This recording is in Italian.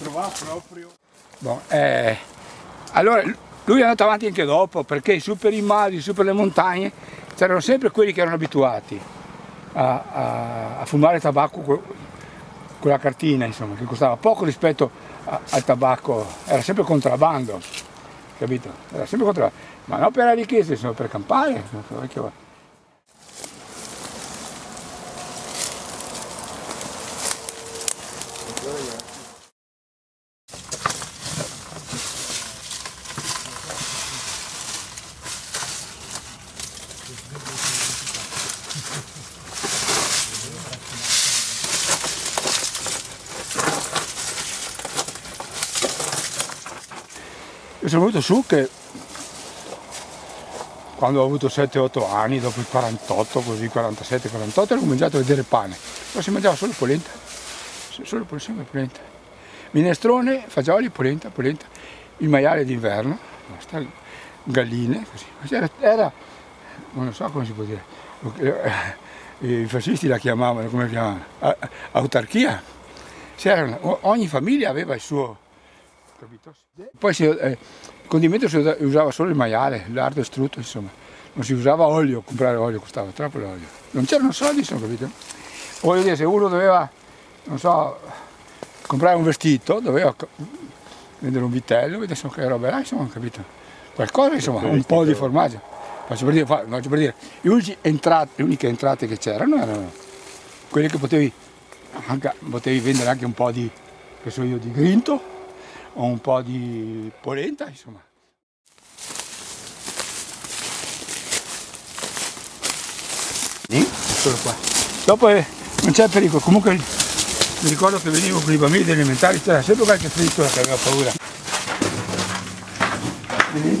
trovare proprio... Bon, eh, allora lui è andato avanti anche dopo perché su per i mari, su per le montagne c'erano sempre quelli che erano abituati a, a, a fumare tabacco con la cartina, insomma, che costava poco rispetto a, al tabacco, era sempre contrabbando, capito? Era sempre contrabbando, ma non per la ricchezza, insomma, per campare. Insomma, Io sono venuto su che quando ho avuto 7-8 anni, dopo il 48, così 47-48, ho cominciato a vedere pane. Però si mangiava solo polenta, solo sempre polenta. Minestrone, fagioli, polenta, polenta. Il maiale d'inverno, galline, così. Era, era, non so come si può dire, eh, i fascisti la chiamavano, come chiamavano? Autarchia. ogni famiglia aveva il suo capito? Poi si, eh, il condimento si usava solo il maiale, l'ardo estrutto, insomma. Non si usava olio, comprare olio costava troppo l'olio. Non c'erano soldi, insomma, capito? Voglio dire, se uno doveva, non so, comprare un vestito, doveva vendere un vitello, adesso che roba là, insomma, capito? Qualcosa, insomma, un po' di formaggio. Faccio per dire, faccio per dire entrate, le uniche entrate che c'erano erano quelle che potevi, anche, potevi vendere anche un po' di, che so io, di grinto, ho un po' di polenta, insomma. Eccolo qua. Dopo eh, non c'è pericolo, comunque mi ricordo che venivo con i bambini elementari, c'era sempre qualche frittola che aveva paura. Vedi?